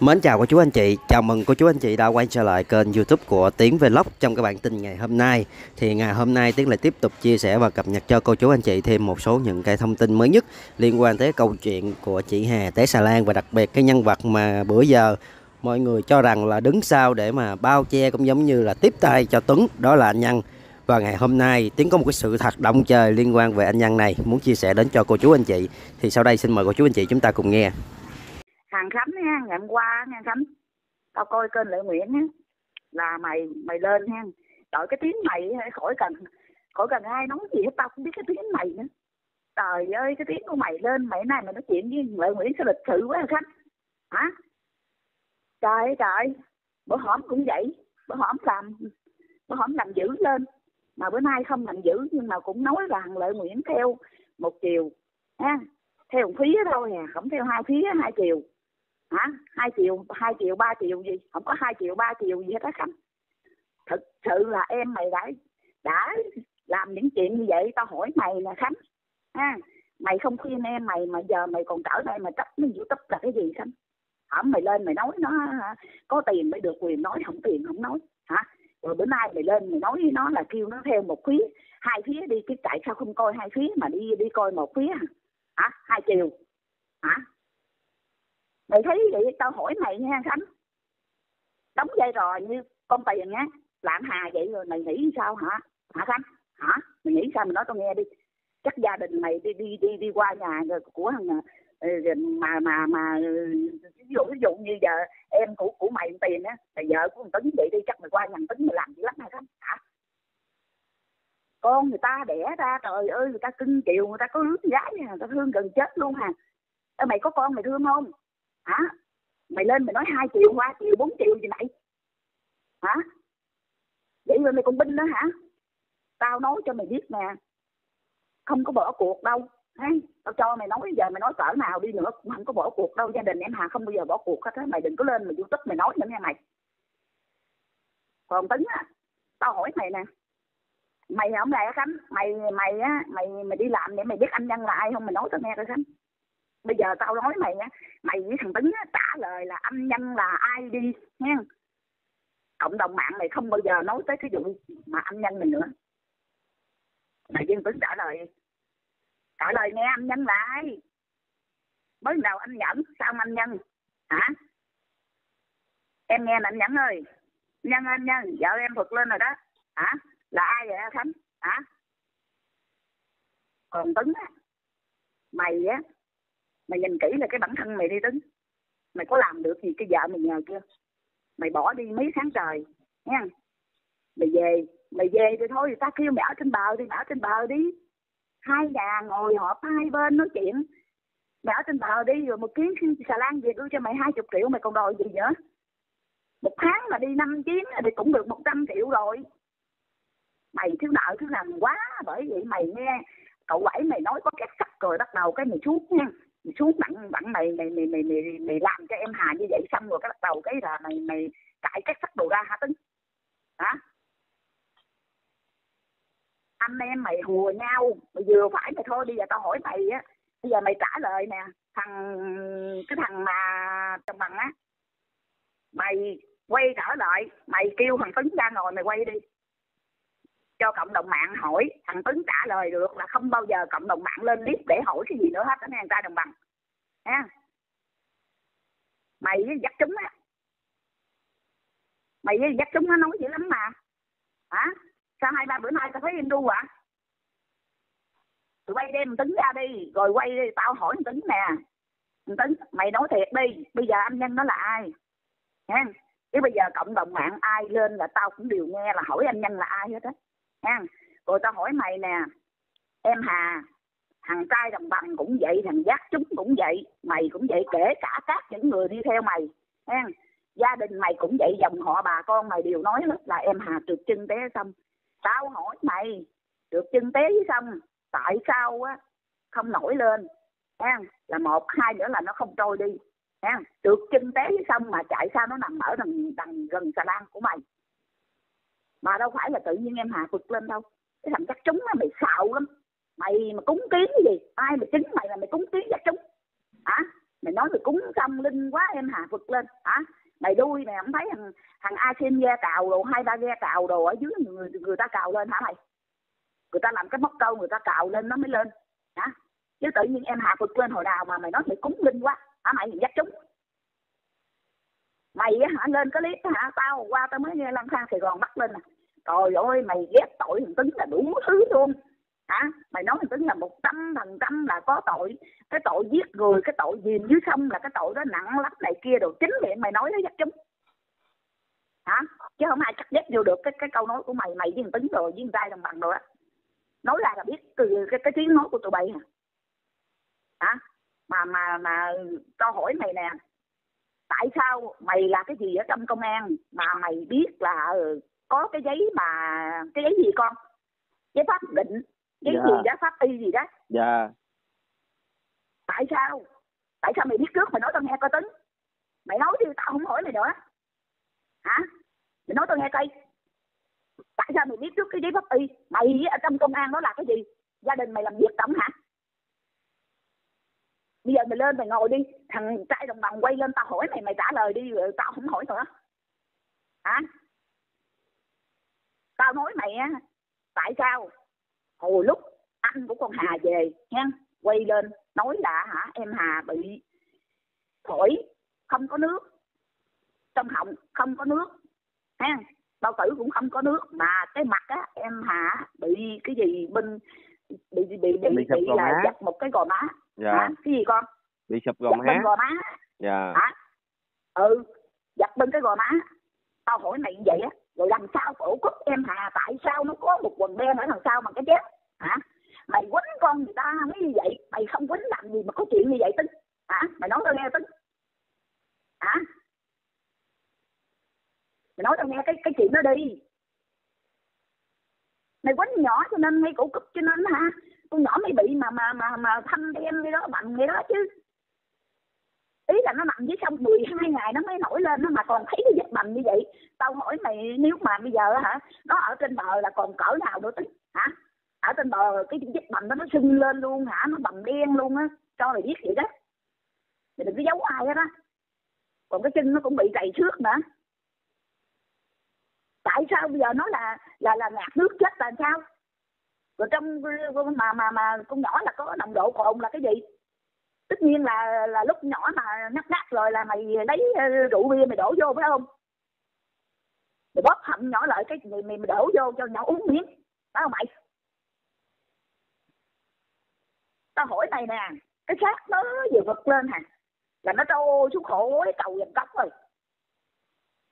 Mến chào cô chú anh chị, chào mừng cô chú anh chị đã quay trở lại kênh youtube của Tiến Vlog. Trong các bản tin ngày hôm nay Thì ngày hôm nay Tiến lại tiếp tục chia sẻ và cập nhật cho cô chú anh chị thêm một số những cái thông tin mới nhất Liên quan tới câu chuyện của chị Hà Té Xà Lan và đặc biệt cái nhân vật mà bữa giờ mọi người cho rằng là đứng sau để mà bao che cũng giống như là tiếp tay cho Tuấn Đó là anh Nhân. Và ngày hôm nay Tiến có một cái sự thật động trời liên quan về anh Nhân này muốn chia sẻ đến cho cô chú anh chị. Thì sau đây xin mời cô chú anh chị chúng ta cùng nghe hàng khánh ha, ngày hôm qua nha khánh. Tao coi kênh lệ nguyễn á, là mày mày lên ha. Đợi cái tiếng mày khỏi cần khỏi cần ai nói gì hết, tao không biết cái tiếng mày nữa. Trời ơi, cái tiếng của mày lên, mày này mày nói chuyện với lệ nguyễn sao lịch sự quá khánh. Hả? Trời ơi, trời. Bữa hổm cũng vậy, bữa hổm làm, bữa hổm làm dữ lên. Mà bữa nay không làm dữ, nhưng mà cũng nói rằng Lợi nguyễn theo một chiều, ha. Theo một phía thôi à không theo hai phía, hai chiều hả? Hai triệu hai triệu, ba triệu gì? Không có hai triệu, ba triệu gì hết á khánh. Thực sự là em mày đã đã làm những chuyện như vậy, tao hỏi mày là khánh. Ha, mày không khuyên em mày mà giờ mày còn trở lại mà trách nó youtube là cái gì khánh? Hả mày lên mày nói nó có tiền mới được quyền nói không tiền không nói. Hả? Rồi bữa nay mày lên mày nói với nó là kêu nó theo một phía. Hai phía đi, cái tại sao không coi hai phía mà đi đi coi một phía. Hả? Hai chiều. Hả? Mày thấy vậy, tao hỏi mày nha, khánh. Đóng vai trò như con tiền á lạng hà vậy rồi, mày nghĩ sao hả? Hả khánh? Hả? Mày nghĩ sao? Mày nói tao nghe đi. Chắc gia đình mày đi đi đi đi qua nhà của thằng ờ, ờ, mà mà mà, ví dụ ví dụ như giờ em của của mày tiền á thì vợ của thằng tính vậy đi, chắc mày qua nhà tính mày làm gì lắm hả khánh? Hả? Con người ta đẻ ra, trời ơi, người ta cưng chiều, người ta có đứa gái người ta thương gần chết luôn hà mày có con mày thương không? Hả? Mày lên mày nói hai triệu ba triệu bốn triệu gì mày? Hả? Vậy rồi mày còn binh nữa hả? Tao nói cho mày biết nè, không có bỏ cuộc đâu hay tao cho mày nói, giờ mày nói cỡ nào đi nữa cũng không có bỏ cuộc đâu, gia đình em hà không bao giờ bỏ cuộc hết á, mày đừng có lên mà youtube mày nói nữa nghe mày. Còn tính á, tao hỏi mày nè, mày không lẽ khánh, mày mày á, mày mày đi làm để mày biết anh nhân là ai không? Mày nói tao nghe coi khánh bây giờ tao nói mày nha, mày với thằng tấn trả lời là anh nhân là ai đi nha cộng đồng mạng này không bao giờ nói tới cái vụ mà anh nhân này nữa. Mày với tấn trả lời. Trả lời nghe anh nhân là ai? Mới đầu anh nhẫn, sao anh nhân? Hả? Em nghe nè anh nhẫn ơi. Nhân anh nhân, vợ em thuật lên rồi đó. Hả? Là ai vậy khánh hả? Còn tấn á, mày á mày nhìn kỹ là cái bản thân mày đi tính mày có làm được gì cái vợ mày nhờ chưa? Mày bỏ đi mấy tháng trời nha mày về mày về thì thôi, người ta kêu mày ở trên bờ thì mày ở trên bờ đi. Hai nhà ngồi họp, hai bên nói chuyện. Mày ở trên bờ đi, rồi một chuyến xà lan về đưa cho mày hai chục triệu, mày còn đòi gì nữa? Một tháng mà đi năm chuyến thì cũng được một trăm triệu rồi. Mày thiếu nợ, thiếu làm quá, bởi vậy mày nghe, cậu quẩy mày nói có két sắt rồi bắt đầu cái mày chút nha mày xuống bạn bạn mày mày mày mày mày mày làm cho em hà như vậy xong rồi cái bắt đầu cái là mày mày cãi các sắc đồ ra hả tính hả? Anh em mày hùa nhau, mày vừa phải mày thôi, bây giờ tao hỏi mày á, bây giờ mày trả lời nè, thằng, cái thằng mà chồng bằng á, mày quay trở lại, mày kêu thằng tấn ra ngồi mày quay đi cho cộng đồng mạng hỏi, thằng Tuấn trả lời được là không bao giờ cộng đồng mạng lên clip để hỏi cái gì nữa hết anh em ta đồng bằng. Ha. Mày với dắt chúng á. Mày với dắt chúng nó nói dữ lắm mà. Hả? Sao hai ba bữa nay tao thấy em đu à? Tụi bay đem tính ra đi, rồi quay đi, tao hỏi tính nè. Tính mày nói thiệt đi, bây giờ anh nhân nó là ai? Nha chứ bây giờ cộng đồng mạng ai lên là tao cũng đều nghe là hỏi anh nhân là ai hết á nha. Rồi tao hỏi mày nè em hà thằng trai đồng bằng cũng vậy thằng giác chúng cũng vậy mày cũng vậy kể cả các những người đi theo mày nha. Gia đình mày cũng vậy dòng họ bà con mày đều nói hết là em hà trượt chân té xong. Tao hỏi mày trượt chân té xong tại sao á không nổi lên? Nha là một hai nữa là nó không trôi đi. Nha trượt chân té xong mà chạy sao nó nằm ở đằng, đằng gần xà lan của mày? Mà đâu phải là tự nhiên em hạ vực lên đâu. Cái thằng chắc chúng nó mày xạo lắm. Mày mà cúng kiến cái gì? Ai mà chính mày là mày cúng kiến chắc chúng hả? Mày nói mày cúng tâm linh quá, em hà vực lên. Hả? Mày đuôi mày, không thấy thằng thằng ai xin ghe cào đồ, hai ba ghe cào đồ ở dưới người người ta cào lên hả mày? Người ta làm cái móc câu người ta cào lên nó mới lên. Hả? Chứ tự nhiên em hạ vực lên hồi nào mà mày nói mày cúng linh quá, hả mày? Dắt chúng mày á hả, lên cái clip hả? Tao qua tao mới nghe lăng thang sài gòn bắt lên nè. Trời ơi, mày ghét tội thằng tính là đủ thứ luôn. Hả? Mày nói thằng tính là một trăm phần trăm là có tội. Cái tội giết người, cái tội dìm dưới sông là cái tội đó nặng lắm này kia đồ. Chính miệng mày nói nó dắt chúng hả? Chứ không ai chắc ghét vô được cái cái câu nói của mày. Mày với thằng tính rồi với thằng trai đồng bằng rồi á nói ra là biết từ cái cái tiếng nói của tụi bay hả? Mà mà mà tao hỏi mày nè tại sao mày là cái gì ở trong công an mà mày biết là ừ, có cái giấy mà cái giấy gì con? Giấy pháp định giấy Dạ. gì đó pháp y gì đó. Dạ. Tại sao? Tại sao mày biết trước? Mày nói tao nghe coi tính. Mày nói đi tao không hỏi mày nữa. Hả? Mày nói tao nghe coi. Tại sao mày biết trước cái giấy pháp y? Mày ở trong công an đó là cái gì? Gia đình mày làm việc tổng hả bây giờ mày lên mày ngồi đi. Thằng trai đồng bằng quay lên tao hỏi mày mày trả lời đi rồi tao không hỏi nữa. Hả? Tao nói mày á tại sao hồi lúc anh của con Hà về nha quay lên nói là hả em Hà bị phổi không có nước trong họng không có nước ha bao tử cũng không có nước mà cái mặt á em Hà bị cái gì bên bị bị bị bị, Bị là dập một cái gò má dạ. Hả? Cái gì con? Bị sụp gò má gò má. Dạ. Hả? Ừ dập bên cái gò má. Tao hỏi mày như vậy á rồi làm sao ổ cúp em Hà? Tại sao nó có một quần đen ở đằng sau bằng cái chép hả? Mày quýnh con người ta mới như vậy mày không quýnh làm gì mà có chuyện như vậy tính. Hả? Mày nói tao nghe tính. Hả? Mày nói tao nghe cái cái chuyện đó đi. Mày quýnh nhỏ cho nên ngay cổ cúp cho nên hả con nhỏ mày bị mà mà mà mà thâm đen cái đó bằng cái đó chứ. Ý là nó nằm dưới sông 12 ngày nó mới nổi lên, nó mà còn thấy cái vết bầm như vậy. Tao hỏi mày, nếu mà bây giờ hả, nó ở trên bờ là còn cỡ nào nữa tính, hả? Ở trên bờ cái vết bầm đó nó sưng lên luôn hả? Nó bầm đen luôn á, cho mày biết vậy đó. Mày đừng có giấu ai hết á. Còn cái chân nó cũng bị trầy xước nữa. Tại sao bây giờ nó là là là ngạt nước chết là sao? Rồi trong mà mà mà con nhỏ là có nồng độ cồn là cái gì? Tất nhiên là là lúc nhỏ mà nát nát rồi là mày lấy ờ, rượu bia mày đổ vô phải không? Mày bóp hầm nhỏ lại cái mày, mày, mày đổ vô cho nhỏ uống miếng phải không mày? Tao hỏi mày nè cái xác nó vừa vực lên hả là nó trôi xuống khổ cầu dầm cốc rồi.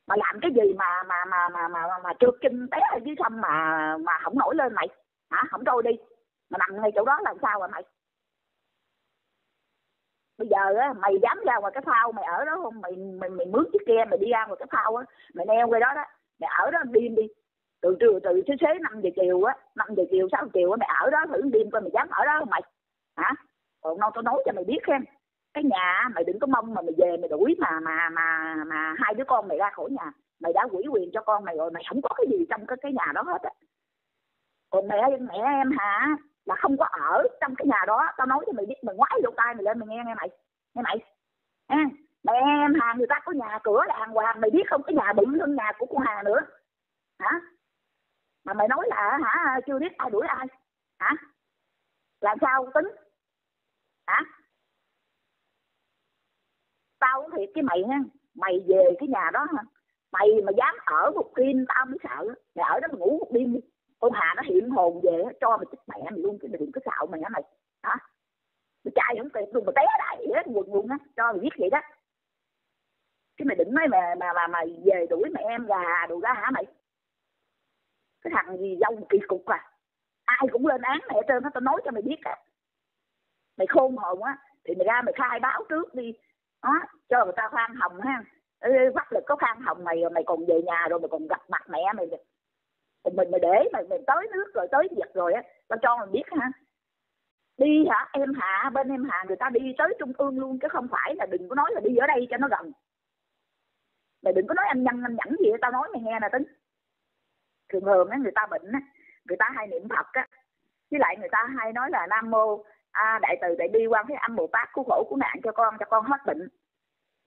Mà làm cái gì mà mà mà mà mà mà, mà trượt kinh té ở dưới sông mà mà không nổi lên mày? Hả? Không trôi đi. Mà nằm ngay chỗ đó làm sao rồi mày? Bây giờ á, mày dám ra ngoài cái phao mày ở đó không? Mày mày mày mướn chiếc ghe mày đi ra ngoài cái phao á, mày neo cái đó đó. Mày ở đó đêm đi. Từ từ từ xế xế năm giờ chiều á, năm giờ chiều, sáu giờ chiều á, mày ở đó thử đêm coi mày dám ở đó không mày? Hả? Còn non tao nói cho mày biết xem cái nhà mày đừng có mong mà mày về mày đuổi mà mà mà mà hai đứa con mày ra khỏi nhà. Mày đã quỷ quyền cho con mày rồi, mày không có cái gì trong cái cái nhà đó hết á còn mẹ mẹ em hả? Là không có ở trong cái nhà đó. Tao nói cho mày biết mày ngoái lỗ tai mày lên mày nghe nghe mày nghe mày. À, mẹ em hà người ta có nhà cửa đàng hoàng. Mày biết không? Cái nhà bự hơn nhà của cô hà nữa. Hả? Mà mày nói là hả chưa biết ai đuổi ai. Hả? Làm sao tính? Hả? Tao nói thiệt với mày ha mày về cái nhà đó hả? Mày mà dám ở một đêm tao mới sợ. Mày ở đó mày ngủ một đêm đi con Hà nó hiện hồn về cho mày chết mẹ mày luôn cái đừng có xạo mày hả mày. Hả mày trai không kịp luôn mà té đại gì hết quần luôn á cho mày biết vậy đó. Chứ mày đừng nói mà mà mà, mà về đuổi mẹ em gà đồ ra hả mày? Cái thằng gì dâu kỳ cục à? Ai cũng lên án mẹ trên nó tao nói cho mày biết á. Mày khôn hồn á thì mày ra mày khai báo trước đi. Đó cho người ta khoan hồng ha. Ê, pháp lực có khoan hồng mày rồi mày còn về nhà rồi mày còn gặp mặt mẹ mày còn mình mà để mà mình tới nước rồi tới việc rồi á tao cho mình biết ha đi hả? Em hạ bên em hạ người ta đi tới trung ương luôn chứ không phải là đừng có nói là đi ở đây cho nó gần. Mày đừng có nói anh nhân anh nhẫn gì tao nói mày nghe nè tính. Thường thường á người ta bệnh á người ta hay niệm phật á. Với lại người ta hay nói là nam mô à, đại từ đại bi quan thế âm bồ tát cứu khổ cứu nạn cho con cho con hết bệnh.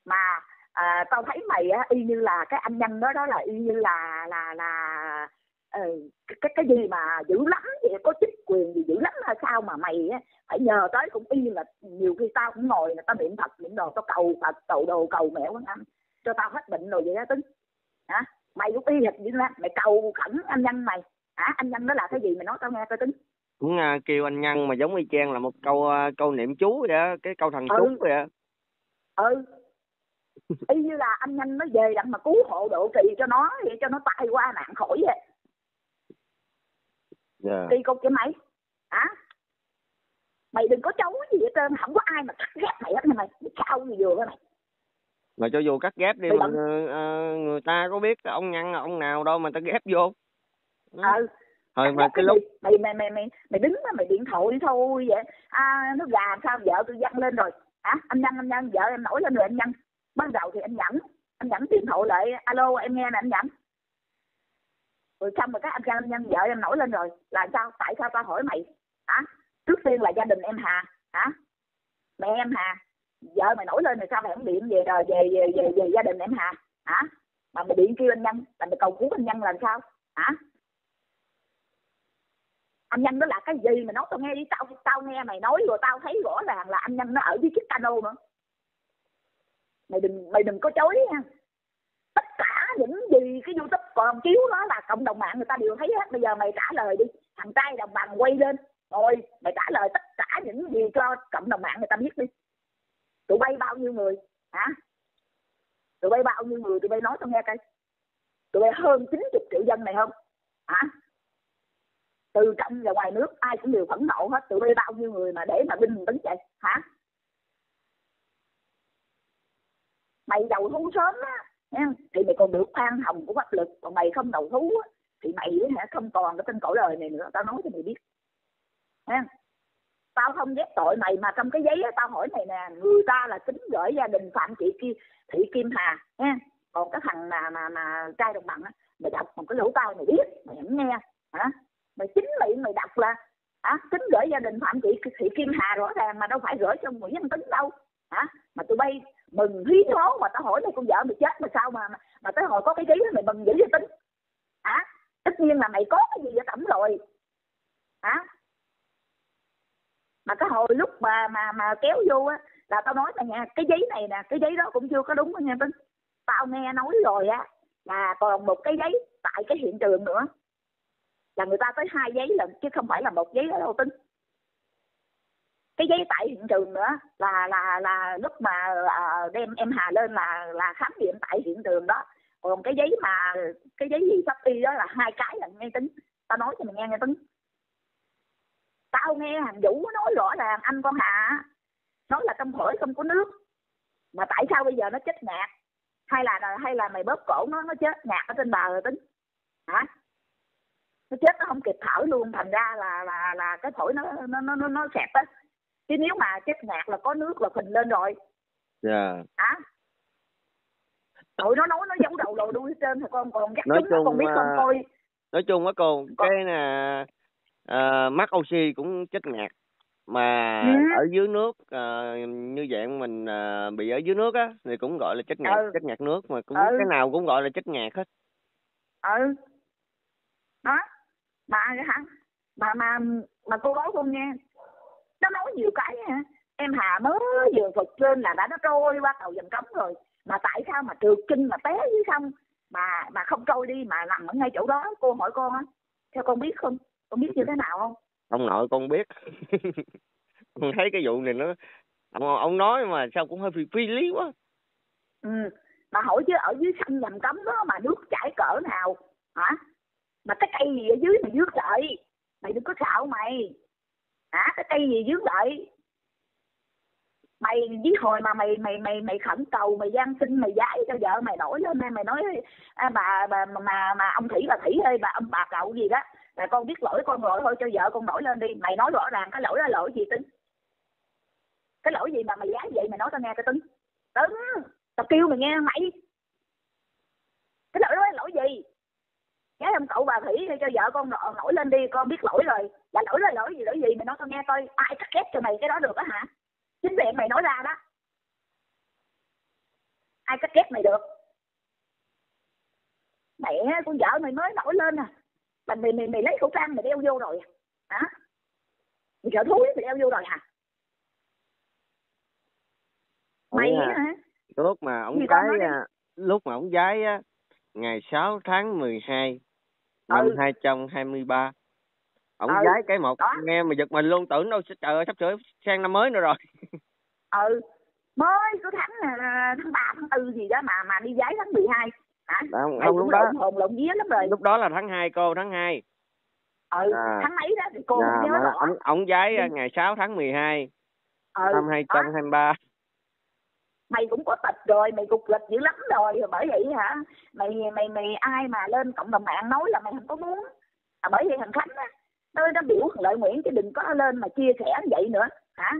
Mà à, tao thấy mày á y như là cái anh nhân đó đó là y như là là là ừ, cái cái gì mà dữ lắm vậy? Có chức quyền gì dữ lắm hay sao mà mày á phải nhờ tới cũng y là nhiều khi tao cũng ngồi là tao niệm phật niệm đồ tao cầu phật cầu đồ cầu mẹ quan âm cho tao hết bệnh rồi vậy đó tính. Hả? Mày cũng y hệt vậy đó mày cầu khẩn anh nhân mày. Hả? Anh nhân đó là cái gì mày nói tao nghe tao tính. Cũng uh, kêu anh nhân mà giống y chang là một câu uh, câu niệm chú vậy đó cái câu thần Ừ. chú vậy đó. ừ. Y như là anh nhanh nó về đặng mà cứu hộ độ trì cho nó vậy cho nó tai qua nạn khỏi vậy Dạ. kỳ cục vậy mày? Hả? Mày đừng có chấu gì hết trơn không có ai mà cắt ghép mày hết mày. Mày cao gì vừa mày. Mà cho dù cắt ghép đi mà ờ, người ta có biết ông nhân là ông nào đâu mà ta ghép vô. Ừ. thôi mà cái lúc mày mày mày mày mày đứng đó mày điện thoại thôi vậy. À nó gà sao vợ tôi dăng lên rồi? Hả? Anh nhân anh nhân vợ em nổi lên rồi anh nhân. Ban đầu thì anh nhẫn. Anh nhẫn điện thoại lại alo em nghe nè anh nhẫn rồi xong rồi các anh nhân nhân vợ em nổi lên rồi. Là sao? Tại sao tao hỏi mày? Hả? Trước tiên là gia đình em hà. Hả? Mẹ em hà. Vợ mày nổi lên rồi sao mày không điện về rồi về về về, về gia đình em hà? Hả? Mà mày điện kêu anh nhân là mày cầu cứu anh nhân làm sao? Hả? Anh nhân đó là cái gì mà nói tao nghe đi tao tao nghe mày nói rồi tao thấy rõ ràng là anh nhân nó ở dưới chiếc cano nữa. Mày đừng mày đừng có chối nha những gì cái youtube còn chiếu đó là cộng đồng mạng người ta đều thấy hết. Bây giờ mày trả lời đi. Thằng trai đồng bằng quay lên. Rồi, mày trả lời tất cả những gì cho cộng đồng mạng người ta biết đi. Tụi bay bao nhiêu người? Hả? Tụi bay bao nhiêu người? Tụi bay nói tao nghe coi. Tụi bay hơn 90 triệu dân này không? Hả? Từ trong và ngoài nước, ai cũng đều phẫn nộ hết. Tụi bay bao nhiêu người mà để mà binh tấn vậy? Hả? Mày giàu thú sớm á thì mày còn được khoan hồng của pháp lực còn mày không đầu thú á, thì mày hả không còn cái tên cổ đời này nữa tao nói cho mày biết. Ha tao không ghét tội mày mà trong cái giấy á, tao hỏi mày nè người ta là tính gửi gia đình phạm chị Ki, thị kim hà ha còn cái thằng mà mà mà trai đồng bằng á mày đọc một cái lỗ tai mày biết mày không nghe hả? Mày chính miệng mày đọc là hả tính gửi gia đình phạm chị thị kim hà rõ ràng mà đâu phải gửi cho nguyễn văn tính đâu hả? Mà tụi bay mừng hí hố mà tao hỏi mày con vợ mày chết mà sao mà mà, mà tới hồi có cái giấy mày mừng dữ vậy tính. Hả tất nhiên là mày có cái gì vậy tẩm rồi hả mà cái hồi lúc mà mà mà kéo vô á là tao nói mày nghe cái giấy này nè cái giấy đó cũng chưa có đúng nha tính. Tao nghe nói rồi á là còn một cái giấy tại cái hiện trường nữa. Là người ta tới hai giấy lần chứ không phải là một giấy ở đâu tính cái giấy tại hiện trường nữa là là là lúc mà à, đem em Hà lên là là khám nghiệm tại hiện trường đó. Còn cái giấy mà cái giấy gì pháp y đó là hai cái là nghe tính. Tao nói cho mày nghe nghe tính. Tao nghe hàng vũ nói rõ là anh con Hà nói là trong phổi không có nước mà tại sao bây giờ nó chết ngạt? Hay là hay là mày bóp cổ nó nó chết ngạt ở trên bờ rồi tính? Hả? Nó chết nó không kịp thở luôn thành ra là là là cái phổi nó nó nó nó, nó xẹp á chứ nếu mà chết ngạt là có nước là phình lên rồi. Dạ. Hả? Tụi nó nói nó giấu đầu lồi đuôi trơn thì con? Còn chắc Nói chúng nó còn chung, biết con coi. nói chung á cô Có- cái là à, mắc oxy cũng chết ngạt mà Ừ. ở dưới nước à, như dạng mình à, bị ở dưới nước á thì cũng gọi là chết ngạt Ừ. chết ngạt nước mà cũng Ừ. cái nào cũng gọi là chết ngạt hết. Ừ. Đó. Mà hả? Mà mà mà cô nói không nghe nó nói nhiều cái hả em Hà mới vừa phật lên là đã nó trôi qua cầu dầm cống rồi. Mà tại sao mà trượt kinh mà té dưới sông? Mà mà không trôi đi mà nằm ở ngay chỗ đó cô hỏi con á. Theo con biết không? Con biết như thế nào không? Ông nội con biết. Con thấy cái vụ này nó ông, ông nói mà sao cũng hơi phi, phi lý quá. Ừ mà hỏi chứ ở dưới sông dầm cống đó mà nước chảy cỡ nào? Hả? Mà cái cây gì ở dưới mà dướng đợi mày đừng có xạo mày hả? Cái cây gì dướng lại mày với hồi mà mày mày mày mày khẩn cầu mày gian xin mày dạy cho vợ mày nổi lên mày nói à, bà, bà mà, mà mà ông thủy bà thủy ơi bà ông bà cậu gì đó là con biết lỗi con lỗi thôi cho vợ con nổi lên đi. Mày nói rõ ràng cái lỗi đó là lỗi gì tính? Cái lỗi gì mà mày dám vậy? Mày nói tao nghe cái tính tính tao kêu mày nghe mày. Cái lỗi đó là lỗi gì? Nhớ ông cậu bà thủy cho vợ con nổi lên đi con biết lỗi rồi là lỗi là lỗi gì lỗi gì? Mày nói tao nghe coi ai cắt ghép cho mày cái đó được á hả? Chính miệng mày nói ra đó. Ai cắt ghép mày được? Mẹ con vợ mày mới nổi lên à. Mày mày mày, mày lấy khẩu trang mày đeo vô rồi à? hả? Mày sợ thúi mày đeo vô rồi hả? Mày Ủa, á hả? lúc mà ông à, lúc mà ông giái á ngày 6 tháng 12 năm Ừ. 2023 ông Ừ, giái cái một đó. nghe mà giật mình luôn tưởng đâu trời ơi sắp sửa sang năm mới nữa rồi. Ừ. Mới có tháng à, tháng ba tháng tư gì đó mà mà đi giái tháng 12 hả? Không, không lúc đó hồn lộn vía lắm rồi. lúc đó là tháng 2 cô tháng 2 ừ À. tháng mấy đó thì cô không nhớ rõ. ông ông giái à, Ừ. ngày 6 tháng 12 ừ, năm đó. 2023 mày cũng có tịch rồi mày cục lịch dữ lắm rồi rồi bởi vậy hả? Mày mày mày ai mà lên cộng đồng mạng nói là mày không có muốn? À, bởi vậy thằng khánh á nó nó biểu thằng lợi nguyễn chứ đừng có lên mà chia sẻ như vậy nữa. Hả?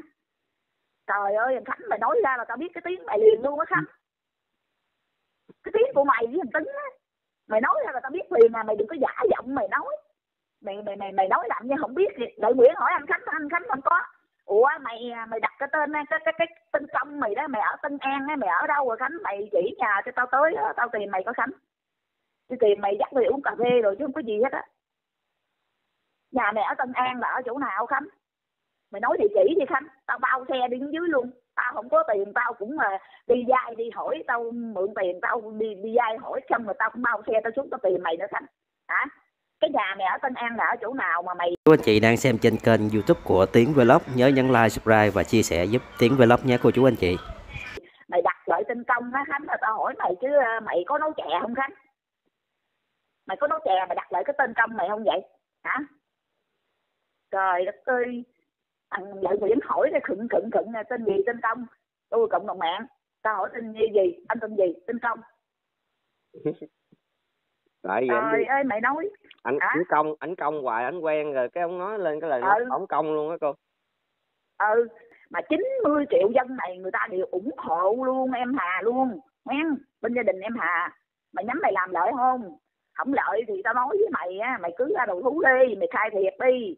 Trời ơi thằng khánh mày nói ra là tao biết cái tiếng mày liền luôn á khánh. Cái tiếng của mày với thằng tính á. Mày nói ra là tao biết liền mà mày đừng có giả giọng mày nói. Mày mày mày mày nói làm như không biết thì lợi nguyễn hỏi anh khánh anh khánh không có. Ủa mày mày đặt cái tên cái cái cái tên công mày đó mày ở tân an á mày ở đâu rồi khánh? Mày chỉ nhà cho tao tới đó, tao tìm mày có khánh. Đi tìm mày dắt mày uống cà phê rồi chứ không có gì hết á nhà mày ở tân an là ở chỗ nào khánh? Mày nói địa chỉ đi khánh. Tao bao xe đi dưới luôn. Tao không có tiền tao cũng mà đi dai đi hỏi tao mượn tiền tao đi đi dai hỏi xong rồi tao cũng bao xe tao xuống tao tìm mày nữa khánh. Hả? Cái nhà mày ở tân an là ở chỗ nào mà mày Chú anh chị đang xem trên kênh YouTube của Tiến Vlog, nhớ nhấn like, subscribe và chia sẻ giúp Tiến Vlog nhé cô chú anh chị. mày đặt lợi tinh công á khánh là tao hỏi mày chứ ờ, mày có nấu chè không khánh? Mày có nấu chè mày đặt lại cái tên công mày không vậy? Hả trời đất ơi. Thằng lợi nguyễn hỏi này khựng khựng khựng tên gì tên công? Tôi cộng đồng mạng. Tao hỏi tên gì gì anh tên gì tên công? Tại vì anh, trời ơi mày nói. anh hả? ảnh công ảnh công hoài ảnh quen rồi cái ông nói lên cái lời Ừ. ổng công luôn á cô. Ừ mà 90 triệu dân này người ta đều ủng hộ luôn em Hà luôn nghe bên gia đình em Hà. Mày nhắm mày làm lợi không? Không lợi thì tao nói với mày á mày cứ ra đầu thú đi mày khai thiệt đi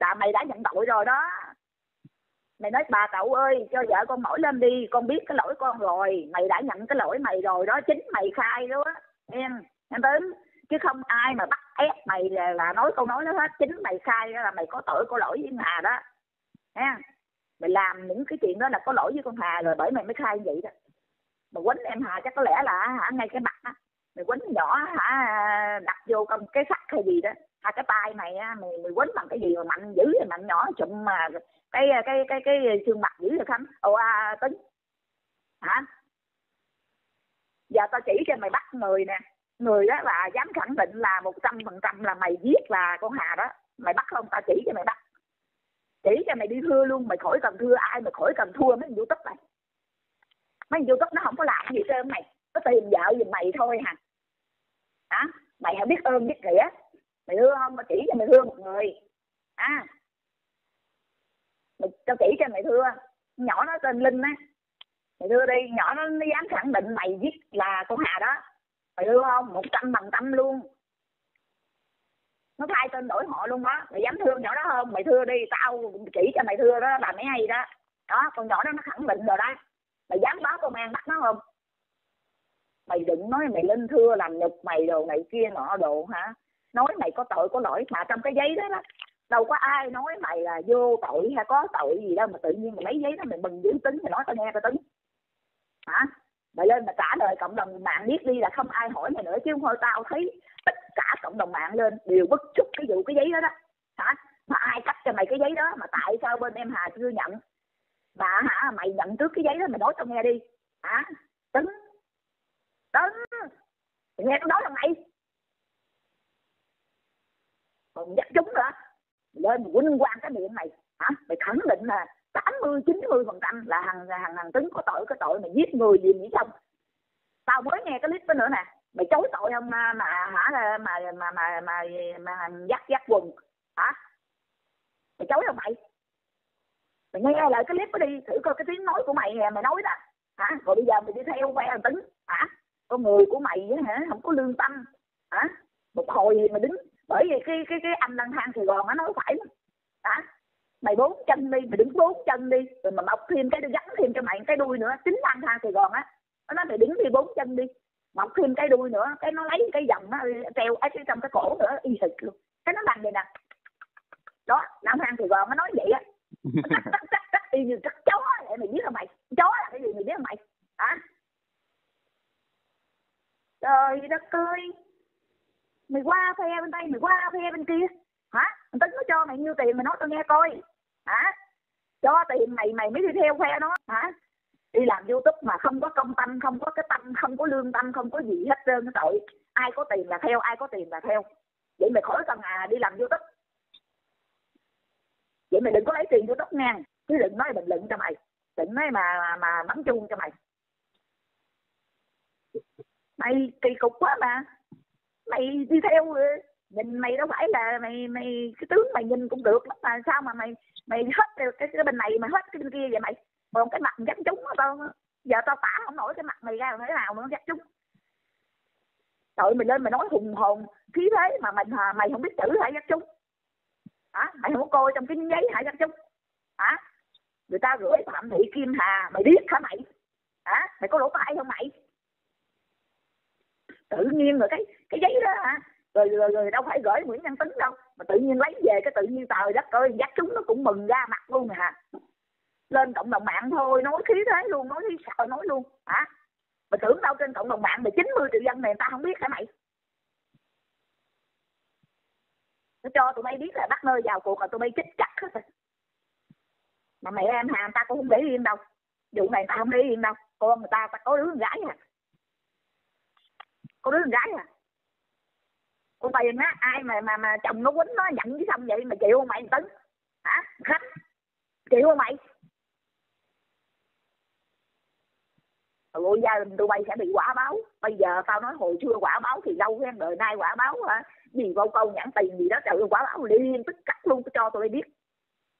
là mày đã nhận tội rồi đó. Mày nói bà cậu ơi cho vợ con mỏi lên đi con biết cái lỗi con rồi. Mày đã nhận cái lỗi mày rồi đó chính mày khai đó. Em em tính chứ không ai mà bắt ép mày là, là nói câu nói đó hết. Chính mày khai đó là mày có tội có lỗi với Hà đó. Nha. Mày làm những cái chuyện đó là có lỗi với con Hà rồi bởi mày mới khai như vậy đó. Mà quýnh em Hà chắc có lẽ là hả ngay cái mặt á. Mày quýnh nhỏ hả đặt vô trong cái sắt hay gì đó hai cái tay mày á mày mày quýnh bằng cái gì mà mạnh dữ vậy? Mạnh nhỏ chụm mà cái cái cái cái, xương mặt dữ vậy khánh? Ồ à tính. Hả? Giờ tao chỉ cho mày bắt người nè. Người đó là dám khẳng định là một trăm phần trăm là mày giết là con Hà đó. Mày bắt không? Tao chỉ cho mày bắt. Chỉ cho mày đi thưa luôn. Mày khỏi cần thưa ai mà khỏi cần thua mấy thằng youtube này. Mấy thằng youtube nó không có làm gì cho mày. Nó tìm vợ giùm mày thôi hả? Hả? Mày không biết ơn biết nghĩa mày thương không? Mà chỉ cho mày thưa một người. À. Mày tao chỉ cho mày thưa nhỏ nó tên linh á. Mày thưa đi. Nhỏ nó, nó dám khẳng định mày giết là con hà đó. Mày thưa không? Một trăm bằng trăm luôn. Nó thay tên đổi họ luôn đó mày dám thương nhỏ đó không? Mày thưa đi. Tao chỉ cho mày thưa đó. Là mấy hay đó. Đó con nhỏ đó nó khẳng định rồi đó. Mày dám báo công an bắt nó không? Mày đừng nói mày lên thưa làm nhục mày đồ này kia nọ đồ hả? Nói mày có tội có lỗi. Mà trong cái giấy đó, đó đâu có ai nói mày là vô tội hay có tội gì đâu mà tự nhiên mày lấy giấy đó mày mừng dữ tính mày nói tao nghe tao tính. Hả? Mày lên mà trả lời cộng đồng mạng biết đi là không ai hỏi mày nữa chứ không thôi tao thấy tất cả cộng đồng mạng lên đều bức xúc cái vụ cái giấy đó đó. Hả? Mà ai cấp cho mày cái giấy đó mà tại sao bên em Hà chưa nhận? Mà hả mày nhận trước cái giấy đó mày nói tao nghe đi. Hả? Tính. Tính. Mày nghe tao nói là mày còn dắt chúng nữa. Lên mày quýnh quan cái miệng mày hả? Mày khẳng định là tám mươi chín mươi phần trăm là hàng hàng hàng tính có tội cái tội mày giết người gì nghĩ xong tao mới nghe cái clip đó nữa nè. Mày chối tội không mà, mà hả mà mà mà mà mà, mà dắt dắt quần. Hả? Mày chối không mày. Mày nghe lại cái clip đó đi. Thử coi cái tiếng nói của mày mày nói đó. Hả? Rồi bây giờ mày đi theo que thằng tính hả? Con người của mày hả không có lương tâm. Hả? Một hồi thì mày đứng bởi vì cái cái cái anh lang thang sài gòn nó nói phải lắm. Mày bốn chân đi, mày đứng bốn chân đi, rồi mà mọc thêm cái gắn thêm cho mày cái đuôi nữa, chính lang thang sài gòn á, nó nói mày đứng đi bốn chân đi, mọc thêm cái đuôi nữa, cái nó lấy cái dòng nó treo ở trong cái cổ nữa, y hệt luôn. Cái nó bằng vậy nè. Đó, lang thang sài gòn nó nói vậy á. Y như chắc chó vậy mày biết là mày. Chó là cái gì mày biết là mày. Hả? Trời đất ơi! Mày qua phe bên đây mày qua phe bên kia. Hả? Thằng tính nó cho mày nhiêu tiền mày nói tao nghe coi. Hả? Cho tiền mày mày mới đi theo phe nó. Hả? Đi làm youtube mà không có công tâm không có cái tâm không có lương tâm không có gì hết trơn cái tội ai có tiền là theo ai có tiền là theo. Vậy mày khỏi cần à đi làm youtube. Vậy mày đừng có lấy tiền youtube nha. Chứ đừng nói bình luận cho mày. Đừng nói mà mà, mà bắn chuông cho mày. Mày kỳ cục quá mà mày đi theo nhìn mày đâu phải là mày mày cái tướng mày nhìn cũng được lắm mà. Sao mà mày mày hết cái, cái bên này mà hết cái bên kia vậy mày? Còn cái mặt dắt chúng tao giờ tao tả không nổi cái mặt mày ra thế nào nữa dắt chúng. Tội mày lên mày nói hùng hồn khí thế mà mày mày không biết chữ hả dắt chúng. Hả? Mày không có coi trong cái giấy hả dắt chúng. Hả? Người ta gửi phạm thị kim hà mày biết hả mày? Hả? Mày có lỗ tai không mày? Tự nhiên rồi cái cái giấy đó hả? Rồi, rồi, rồi đâu phải gửi Nguyễn Văn Tính đâu mà tự nhiên lấy về cái tự nhiên trời đất ơi dắt chúng nó cũng mừng ra mặt luôn hả lên cộng đồng mạng thôi nói khí thế luôn nói khí sợ nói luôn hả? Mà tưởng đâu trên cộng đồng mạng mà 90 triệu dân này người ta không biết hả mày? Nó cho tụi bay biết là bắt nơi vào cuộc là tụi bay chích chặt hết rồi. Mà mẹ em hà người ta cũng không để yên đâu. Vụ này người ta không để yên đâu. Con người ta ta có đứa con gái à cô đứa con gái à. Con tiền á ai mà mà mà chồng nó quýnh nó giận với xong vậy mà chịu không mày? Tấn. Hả? Khách chịu không mày? Rồi gia đình tụi bay sẽ bị quả báo. Bây giờ tao nói hồi xưa quả báo thì lâu em đời nay quả báo, hả? Gì vô câu nhãn tiền gì đó, trời ơi, quả báo liên tức cắt luôn cho tụi bay biết.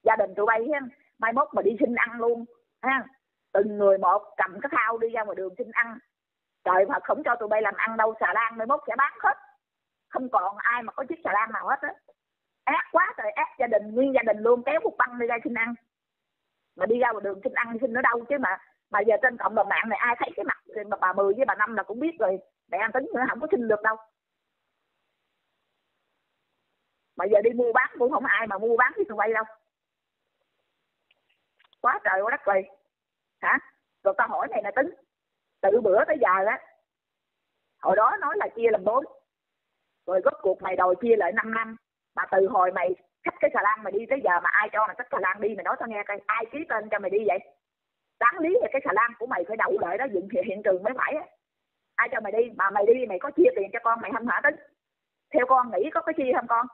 Gia đình tụi bay hen mai mốt mà đi xin ăn luôn, ha? Từng người một cầm cái thao đi ra ngoài đường xin ăn trời, mà không cho tụi bay làm ăn đâu, xà lan mai mốt sẽ bán hết. Không còn ai mà có chiếc xà lan nào hết á. Ác quá trời, ác gia đình, nguyên gia đình luôn, kéo một băng đi ra xin ăn mà đi ra ngoài đường xin ăn xin ở đâu chứ mà mà giờ trên cộng đồng mạng này ai thấy cái mặt mà bà mười với bà năm là cũng biết rồi. Mẹ ăn tính nữa, không có xin được đâu. Mà giờ đi mua bán cũng không ai mà mua bán với tụi bay đâu. Quá trời quá đất rồi. Hả? Rồi tao hỏi này là tính từ bữa tới giờ á hồi đó nói là chia làm bốn. Rồi rốt cuộc mày đòi chia lại 5 năm. Mà từ hồi mày khách cái xà lan mày đi tới giờ mà ai cho mày khách xà lan đi mày nói tao nghe coi ai ký tên cho mày đi vậy? Đáng lý là cái xà lan của mày phải đậu lại đó dựng hiện trường mới phải á. Ai cho mày đi mà mày đi mày có chia tiền cho con mày không hả tính? Theo con nghĩ có cái chia không con?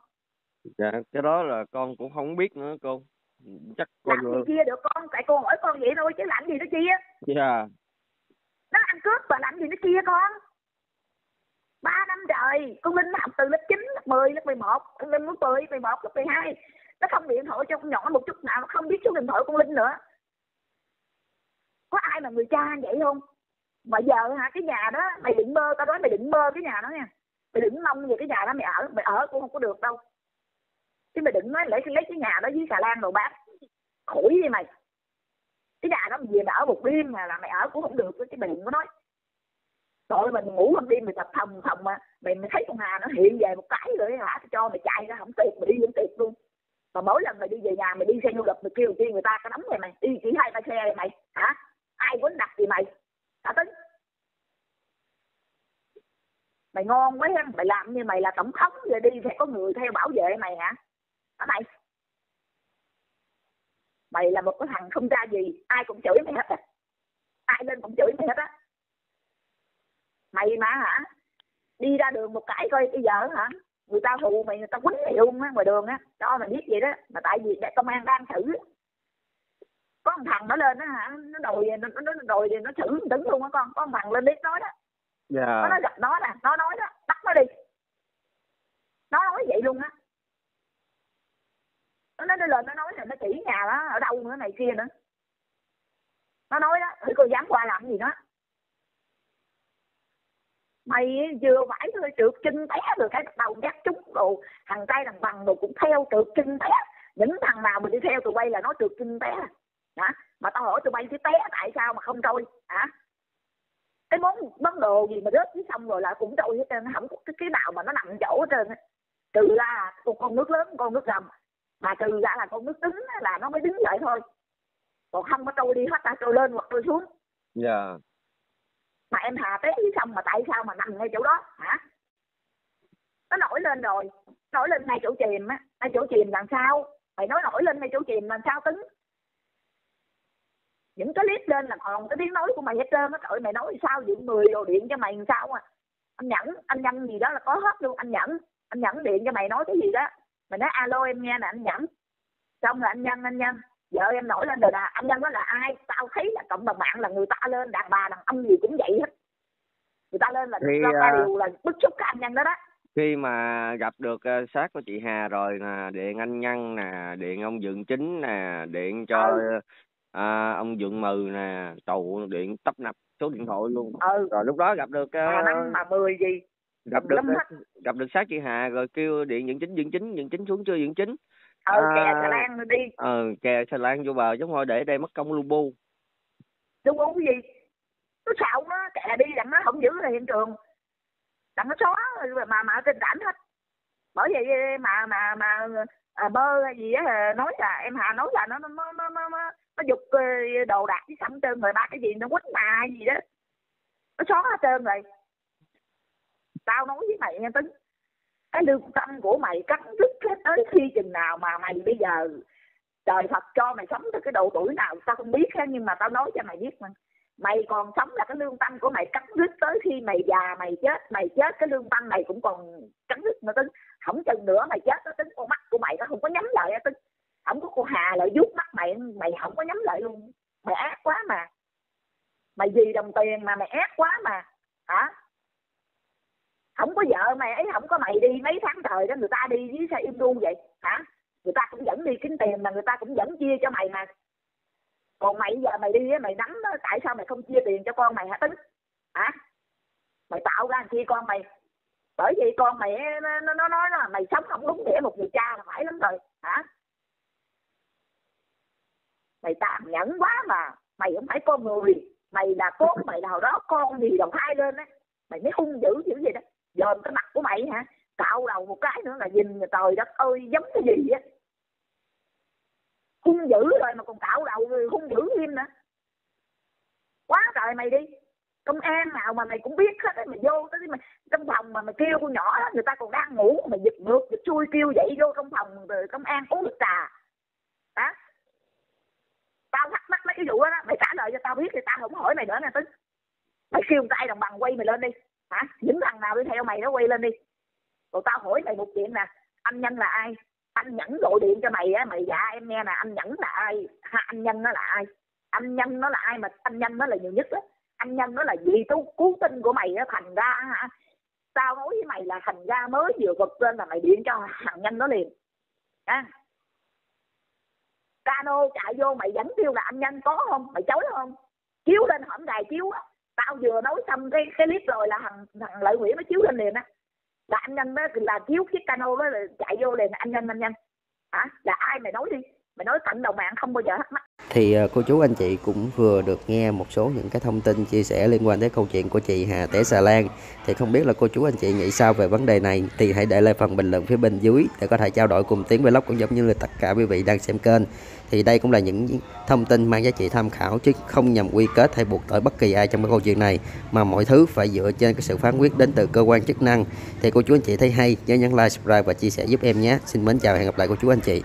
Dạ cái đó là con cũng không biết nữa cô chắc con làm gì chia được con? Tại cô hỏi con vậy thôi chứ làm gì nó chia? Dạ. yeah nó ăn cướp và làm gì nó kia con? Ba năm trời con linh học từ lớp chín lớp 10, lớp 11 con linh lớp 10, 11, lớp 12 nó không điện thoại cho con nhỏ một chút nào nó không biết số điện thoại con linh nữa. Có ai mà người cha vậy không? Mà giờ hả cái nhà đó mày định mơ tao nói mày định mơ cái nhà đó nha. Mày đừng mong về cái nhà đó mày ở mày ở cũng không có được đâu. Chứ mày đừng nói lấy lấy cái nhà đó dưới xà lan đồ bán khủi gì mày? Cái nhà đó về mà ở một đêm mà là mày ở cũng không được, cái mày đừng có nói rồi mình ngủ một đêm mày tập thầm thầm mà mày mày thấy con Hà nó hiện về một cái rồi hả cho mày chạy ra, không tiệt, mày đi vẫn tiệt luôn. Mà mỗi lần mày đi về nhà, mày đi xe du lịch, mày kêu chi người ta cái đấm mày mày, đi chỉ hai ba xe này mày, hả? Ai muốn đặt gì mày? Hả tính. Mày ngon quá ha mày làm như mày là tổng thống, rồi đi phải có người theo bảo vệ mày hả? Hả mày mày là một cái thằng không ra gì ai cũng chửi mày hết à. Ai lên cũng chửi mày hết á. Mày mà hả? Đi ra đường một cái coi bây giờ hả? Người ta hù mày người ta quýnh mày luôn á ngoài đường á. Cho mày biết vậy đó mà tại vì để công an đang xử. Có một thằng nó lên đó hả nó đòi nó nó đòi nó xử đứng luôn á con có một thằng lên biết nói đó. Dạ. Nó nói gặp nó nè nó nói đó bắt nó đi. Nó nói vậy luôn á. Nó nói nó lên nó nói chỉ nhà đó ở đâu nữa này kia nữa. Nó nói đó thì cô dám qua làm gì đó mày vừa phải thôi trượt chân té rồi cái đầu dắt trúng đồ thằng tay thằng bằng đồ cũng theo trượt chân té. Những thằng nào mình đi theo tụi bay là nó trượt chân té. Hả? Mà tao hỏi tụi bay cái té tại sao mà không trôi? Hả? Cái món món đồ gì mà rớt dưới xong rồi là cũng trôi hết trơn không có cái, cái nào mà nó nằm chỗ hết trơn trừ ra con, nước lớn con nước rầm mà trừ ra là con nước đứng là nó mới đứng dậy thôi. Còn không có trôi đi hết ta trôi lên hoặc trôi xuống. Dạ. Yeah. mà em hà té dưới sông mà tại sao mà nằm ngay chỗ đó hả? Nó nổi lên rồi. Nổi lên ngay chỗ chìm á. Ngay chỗ chìm làm sao? Mày nói nổi lên ngay chỗ chìm làm sao tính? Những cái clip lên là còn cái tiếng nói của mày hết trơn á. Trời mày nói sao điện 10 đồ điện cho mày làm sao à? Anh nhẫn anh nhân gì đó là có hết luôn. Anh nhẫn anh nhẫn điện cho mày nói cái gì đó mày nói alo em nghe nè anh nhẫn. Xong rồi anh nhân anh nhân vợ em nổi lên rồi là anh nhân đó là ai? Tao thấy là cộng đồng mạng là người ta lên đàn bà đàn ông gì cũng vậy hết. Người ta lên là Thì, do ta điều là bức xúc cái anh nhân đó đó. khi mà gặp được xác của chị Hà rồi nè điện anh Nhân nè điện ông Dượng Chính nè điện cho Ừ. à, ông Dượng Mừ nè tù điện tấp nập số điện thoại luôn. Ừ. Rồi lúc đó gặp được ờ, mà năm mà mười gì gặp được gặp được xác chị Hà rồi kêu điện Dượng Chính Dượng Chính Dượng Chính xuống chưa Dượng Chính? Ừ À. kè xà lan đi. Ờ kè xà lan vô bờ giống thôi để đây mất công lu bu. Đúng uống gì? Nó xạo nó kè đi đặng nó không giữ lại hiện trường. Đặng nó xóa mà mà trên rảnh hết. Bởi vậy mà mà mà à, bơ hay gì á nói là em hà nói là nó nó nó nó nó, nó, nó giục ờ, đồ đạc với sẵn trơn rồi ba cái gì nó quýnh mà gì đó. Nó xóa hết trơn rồi tao nói với mày nghe tính. Cái lương tâm của mày cắt đứt hết tới khi chừng nào mà mày bây giờ trời Phật cho mày sống tới cái độ tuổi nào tao không biết ha nhưng mà tao nói cho mày biết mà. Mày còn sống là cái lương tâm của mày cắn đứt tới khi mày già mày chết mày chết cái lương tâm mày cũng còn cắn đứt nữa tính. Không chừng nữa mày chết nó tính, con mắt của mày nó không có nhắm lại tính. Không có cô hà lại vuốt mắt mày mày không có nhắm lại luôn. Mày ác quá mà. Mày vì đồng tiền mà mày ác quá mà. Hả? Không có vợ mày ấy không có mày đi mấy tháng trời đó người ta đi với xe im luôn vậy. Hả? Người ta cũng vẫn đi kiếm tiền mà người ta cũng vẫn chia cho mày mà. Còn mày giờ mày đi mày nắm đó, tại sao mày không chia tiền cho con mày hả tính hả? Mày tạo ra chi con mày? Bởi vì con mày nó nó nó nói là mày sống không đúng nghĩa một người cha là phải lắm rồi. Hả? Mày tàn nhẫn quá mà mày không phải con người. Mày là con mày nào đó con gì đầu thai lên á. Mày mới hung dữ dữ vậy đó dòm cái mặt của mày hả? Cạo đầu một cái nữa là nhìn trời đất ơi giống cái gì á? Hung dữ rồi mà còn cạo đầu rồi hung dữ thêm nữa. Quá trời mày đi. Công an nào mà mày cũng biết hết á mày vô tới mày trong phòng mà mày kêu con nhỏ đó người ta còn đang ngủ mày giật ngược giật chui kêu dậy vô trong phòng rồi công an uống được trà. Hả? Tao thắc mắc mấy cái vụ đó, đó mày trả lời cho tao biết thì tao không hỏi mày nữa nè tính mày kêu tay đồng bằng quay mày lên đi hả? Những thằng nào đi theo mày nó quay lên đi. Rồi tao hỏi mày một chuyện nè. Anh nhân là ai? Anh nhẫn gọi điện cho mày á mày dạ em nghe nè. Anh nhẫn là ai? Ha, anh nhân nó là ai? Anh nhân nó là ai mà anh nhân nó là nhiều nhất á? Anh nhân nó là gì? Tú cứu tinh của mày á thành ra hả? Tao nói với mày là thành ra mới vừa vật lên là mày điện cho thằng nhân nó liền. À. cano chạy vô mày vẫn kêu là anh nhân có không? Mày chối không? Chiếu lên hổng đài chiếu á tao vừa nói xong cái cái clip rồi là thằng thằng lợi nguyễn nó chiếu lên liền á. Là anh nhân đó, là chiếu chiếc cano đó, là chạy vô liền. Anh nhân anh nhân. Hả? Là ai mày nói đi? Mày nói cộng đồng mạng không bao giờ thắc mắc. Thì ờ, cô chú anh chị cũng vừa được nghe một số những cái thông tin chia sẻ liên quan tới câu chuyện của chị Hà Tế Xà Lan. Thì không biết là cô chú anh chị nghĩ sao về vấn đề này? Thì hãy để lại phần bình luận phía bên dưới để có thể trao đổi cùng tiếng Vlog cũng giống như là tất cả quý vị đang xem kênh. Thì đây cũng là những thông tin mang giá trị tham khảo chứ không nhằm quy kết hay buộc tội bất kỳ ai trong cái câu chuyện này, mà mọi thứ phải dựa trên cái sự phán quyết đến từ cơ quan chức năng. Thì cô chú anh chị thấy hay, nhớ nhấn like, subscribe và chia sẻ giúp em nhé. Xin mến chào hẹn gặp lại cô chú anh chị.